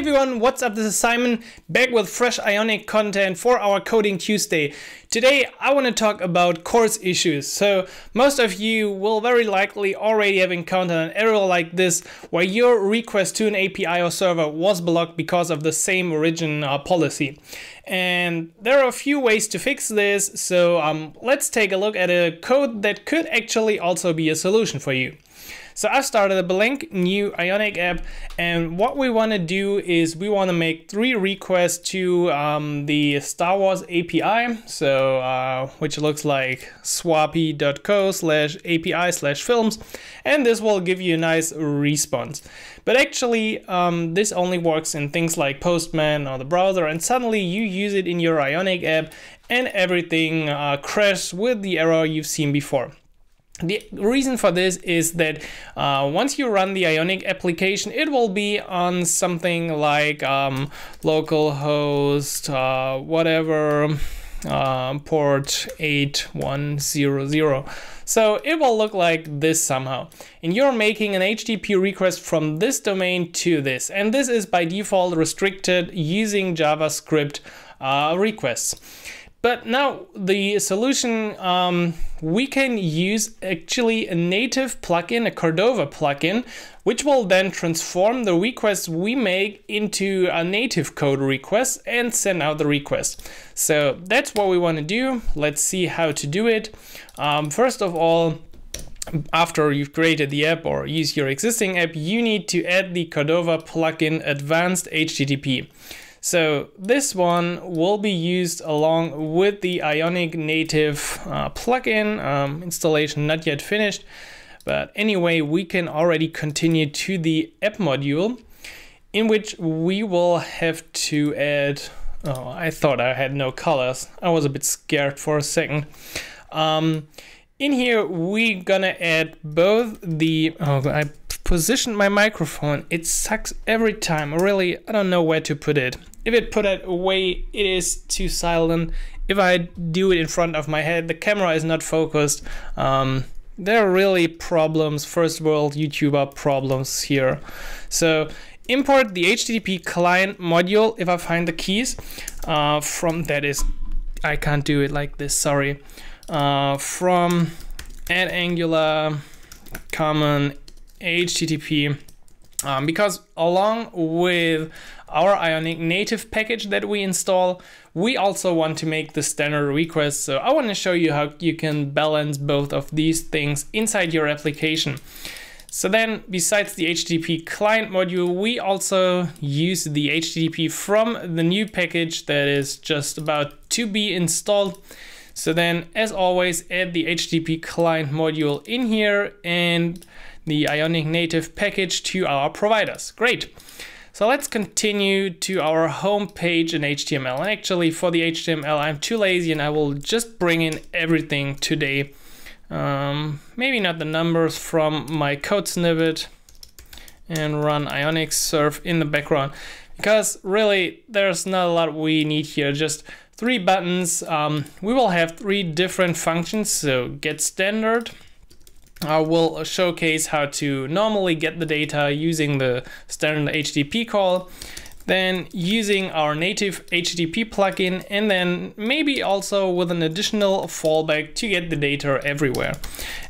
everyone, what's up? This is Simon, back with fresh Ionic content for our Coding Tuesday. Today I want to talk about CORS issues. So most of you will very likely already have encountered an error like this where your request to an API or server was blocked because of the same origin uh, policy. And there are a few ways to fix this, so um, let's take a look at a code that could actually also be a solution for you. So I started a blank new Ionic app and what we want to do is we want to make three requests to um, the Star Wars API, so uh, which looks like swapi.co slash API slash films and this will give you a nice response. But actually um, this only works in things like Postman or the browser and suddenly you use it in your Ionic app and everything uh, crashes with the error you've seen before. The reason for this is that uh, once you run the Ionic application, it will be on something like um, localhost, uh, whatever, uh, port 8100. So it will look like this somehow. And you're making an HTTP request from this domain to this. And this is by default restricted using JavaScript uh, requests. But now the solution, um, we can use actually a native plugin, a Cordova plugin, which will then transform the requests we make into a native code request and send out the request. So that's what we want to do. Let's see how to do it. Um, first of all, after you've created the app or use your existing app, you need to add the Cordova plugin advanced HTTP. So this one will be used along with the Ionic native uh, plugin um, installation not yet finished. But anyway, we can already continue to the app module in which we will have to add, oh, I thought I had no colors. I was a bit scared for a second. Um, in here, we're gonna add both the, oh, I positioned my microphone. It sucks every time. Really, I don't know where to put it. If it put it away, it is too silent. If I do it in front of my head, the camera is not focused. Um, there are really problems, first world YouTuber problems here. So import the HTTP client module if I find the keys uh, from that is I can't do it like this sorry uh, from add angular common HTTP um, because along with our Ionic native package that we install, we also want to make the standard request. So I want to show you how you can balance both of these things inside your application. So then besides the HTTP client module, we also use the HTTP from the new package that is just about to be installed. So then as always, add the HTTP client module in here and the Ionic native package to our providers. Great. So let's continue to our home page in HTML. And actually for the HTML, I'm too lazy and I will just bring in everything today. Um, maybe not the numbers from my code snippet and run Ionic serve in the background because really there's not a lot we need here. Just three buttons. Um, we will have three different functions. So get standard, uh, will showcase how to normally get the data using the standard HTTP call, then using our native HTTP plugin, and then maybe also with an additional fallback to get the data everywhere.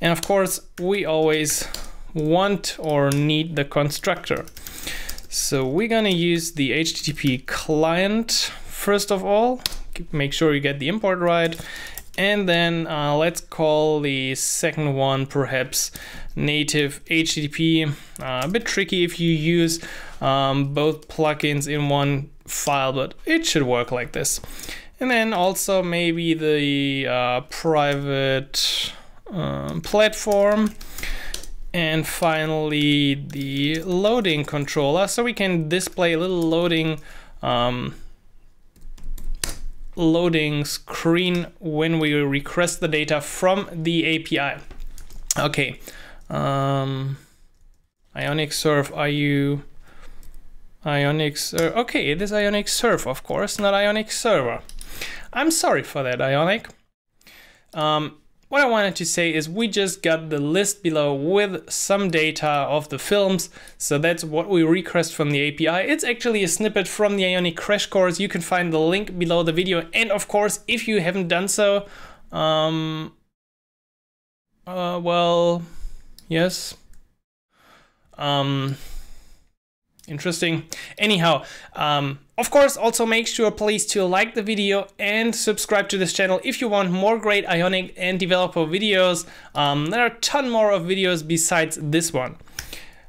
And of course, we always want or need the constructor. So we're gonna use the HTTP client first of all, make sure you get the import right, and then uh, let's call the second one perhaps native HTTP. Uh, a bit tricky if you use um, both plugins in one file, but it should work like this. And then also maybe the uh, private um, platform. And finally the loading controller. So we can display a little loading um, loading screen when we request the data from the API. Okay, um, Ionic Serve, are you Ionic Serve? Okay, it is Ionic Serve, of course, not Ionic Server. I'm sorry for that, Ionic. Um, what I wanted to say is we just got the list below with some data of the films. So that's what we request from the API. It's actually a snippet from the Ionic crash course. You can find the link below the video. And of course, if you haven't done so, um, uh, well, yes. Um, interesting. Anyhow, um, of course, also make sure please to like the video and subscribe to this channel if you want more great Ionic and developer videos. Um, there are a ton more of videos besides this one.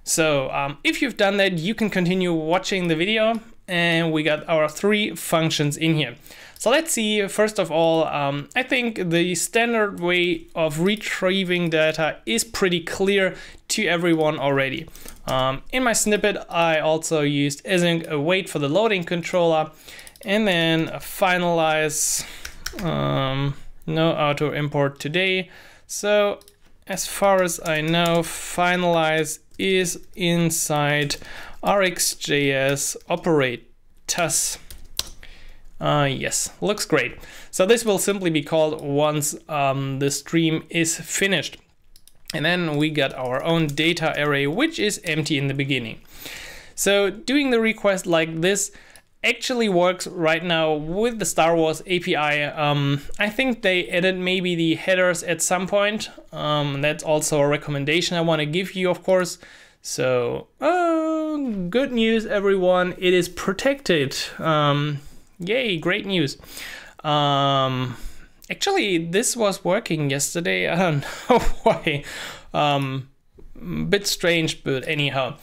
So um, if you've done that, you can continue watching the video and we got our three functions in here. So let's see, first of all, um, I think the standard way of retrieving data is pretty clear to everyone already. Um, in my snippet, I also used async await for the loading controller and then finalize um, no auto import today. So as far as I know, finalize is inside RxJS operators. Uh, yes, looks great. So this will simply be called once um, the stream is finished. And then we got our own data array, which is empty in the beginning. So doing the request like this actually works right now with the Star Wars API. Um, I think they added maybe the headers at some point. Um, that's also a recommendation I want to give you, of course. So, uh, good news, everyone. It is protected. Um, yay, great news. Um, Actually, this was working yesterday. I don't know why. Um, bit strange, but anyhow.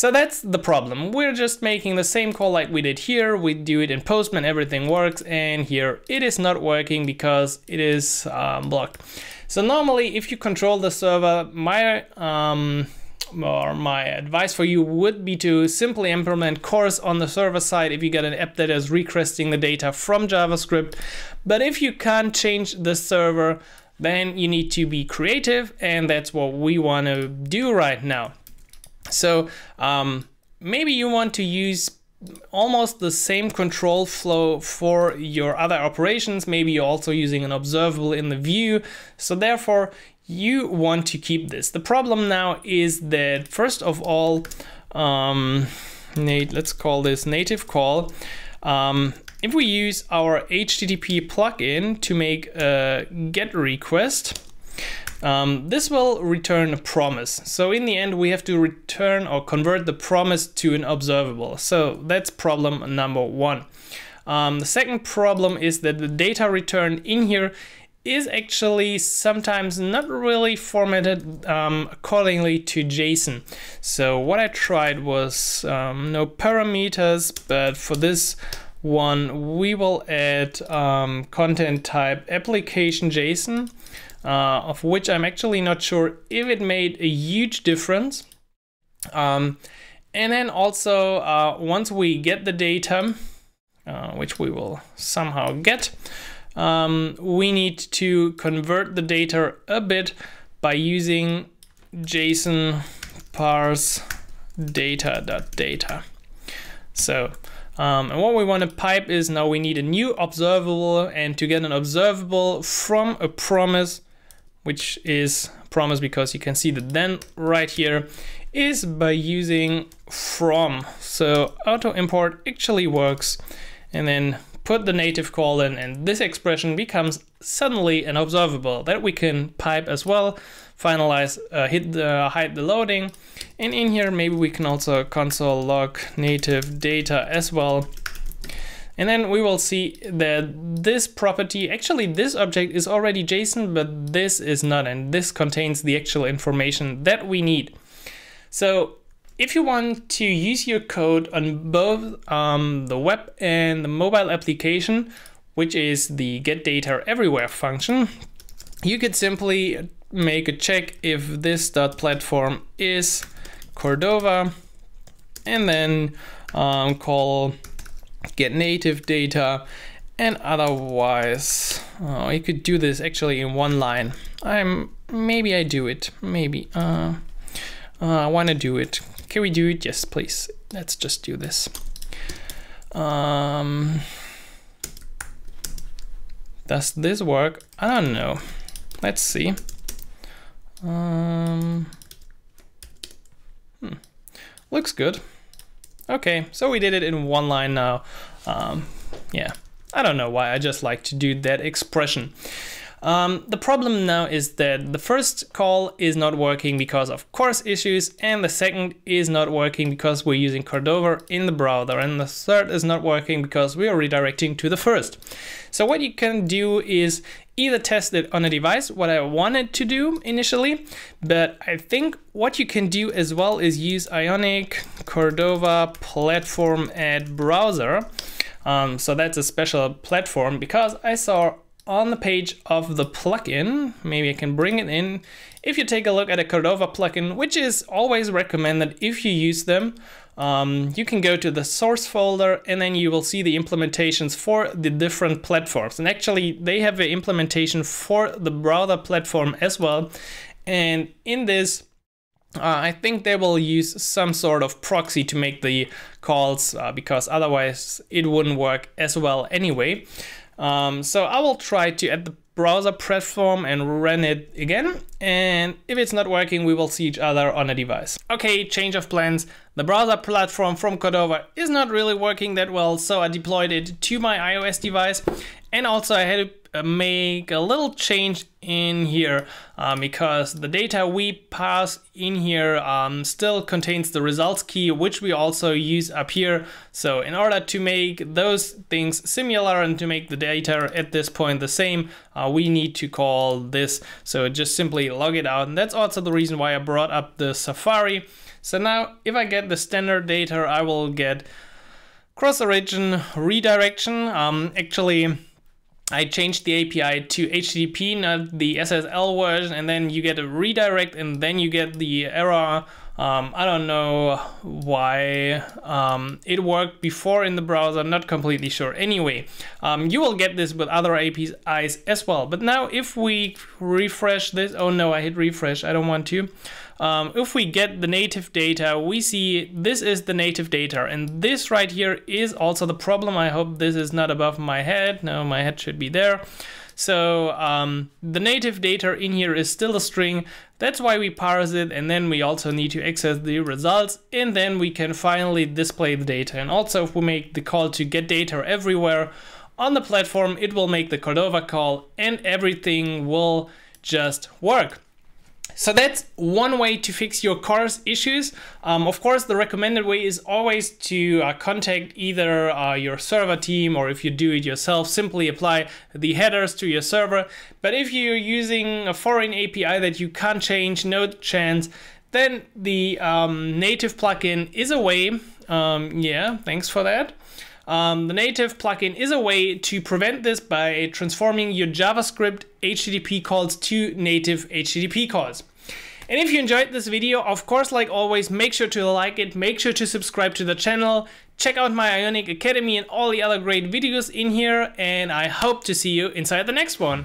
So that's the problem. We're just making the same call like we did here. We do it in Postman, everything works. And here it is not working because it is um, blocked. So normally if you control the server, my um, or my advice for you would be to simply implement CORS on the server side if you get an app that is requesting the data from JavaScript. But if you can't change the server, then you need to be creative, and that's what we want to do right now. So um, maybe you want to use almost the same control flow for your other operations. Maybe you're also using an observable in the view. So therefore, you want to keep this. The problem now is that first of all, um, Nate, let's call this native call. Um, if we use our HTTP plugin to make a GET request, um, this will return a promise. So in the end, we have to return or convert the promise to an observable. So that's problem number one. Um, the second problem is that the data returned in here is actually sometimes not really formatted um, accordingly to JSON. So what I tried was um, no parameters, but for this one we will add um, content type application JSON, uh, of which I'm actually not sure if it made a huge difference. Um, and then also uh, once we get the data, uh, which we will somehow get, um, we need to convert the data a bit by using JSON parse data.data. .data. So, um, and what we want to pipe is now we need a new observable and to get an observable from a promise, which is promise because you can see the then right here is by using from. So auto import actually works and then put the native call in and this expression becomes suddenly an observable that we can pipe as well, finalize, uh, hit the, hide the loading. And in here, maybe we can also console log native data as well. And then we will see that this property, actually this object is already JSON, but this is not, and this contains the actual information that we need. So if you want to use your code on both um, the web and the mobile application, which is the get data everywhere function, you could simply make a check if this dot platform is Cordova and then um, call get native data and otherwise oh, you could do this actually in one line I'm maybe I do it maybe uh, uh, I want to do it can we do it? Yes, please. Let's just do this. Um, does this work? I don't know. Let's see. Um, hmm. Looks good. Okay, so we did it in one line now. Um, yeah, I don't know why, I just like to do that expression. Um, the problem now is that the first call is not working because of CORS issues and the second is not working because we're using Cordova in the browser and the third is not working because we are redirecting to the first. So what you can do is either test it on a device, what I wanted to do initially, but I think what you can do as well is use Ionic Cordova platform add browser. Um, so that's a special platform because I saw on the page of the plugin, maybe I can bring it in. If you take a look at a Cordova plugin, which is always recommended if you use them, um, you can go to the source folder and then you will see the implementations for the different platforms. And actually they have an implementation for the browser platform as well. And in this, uh, I think they will use some sort of proxy to make the calls uh, because otherwise it wouldn't work as well anyway. Um, so I will try to add the browser platform and run it again. And if it's not working, we will see each other on a device. Okay, change of plans. The browser platform from Cordova is not really working that well, so I deployed it to my iOS device. And also I had make a little change in here um, because the data we pass in here um, still contains the results key which we also use up here. So in order to make those things similar and to make the data at this point the same uh, we need to call this. So just simply log it out and that's also the reason why I brought up the Safari. So now if I get the standard data I will get cross origin redirection. Um, actually I changed the API to HTTP, not the SSL version, and then you get a redirect and then you get the error. Um, I don't know why um, it worked before in the browser, not completely sure. Anyway, um, you will get this with other APIs as well. But now if we refresh this, oh no, I hit refresh, I don't want to. Um, if we get the native data, we see this is the native data. And this right here is also the problem. I hope this is not above my head. No, my head should be there. So um, the native data in here is still a string. That's why we parse it. And then we also need to access the results. And then we can finally display the data. And also if we make the call to get data everywhere on the platform, it will make the Cordova call and everything will just work. So that's one way to fix your CORS issues. Um, of course, the recommended way is always to uh, contact either uh, your server team or if you do it yourself, simply apply the headers to your server. But if you're using a foreign API that you can't change, no chance, then the um, native plugin is a way. Um, yeah, thanks for that. Um, the native plugin is a way to prevent this by transforming your JavaScript HTTP calls to native HTTP calls. And if you enjoyed this video, of course, like always, make sure to like it, make sure to subscribe to the channel, check out my Ionic Academy and all the other great videos in here, and I hope to see you inside the next one.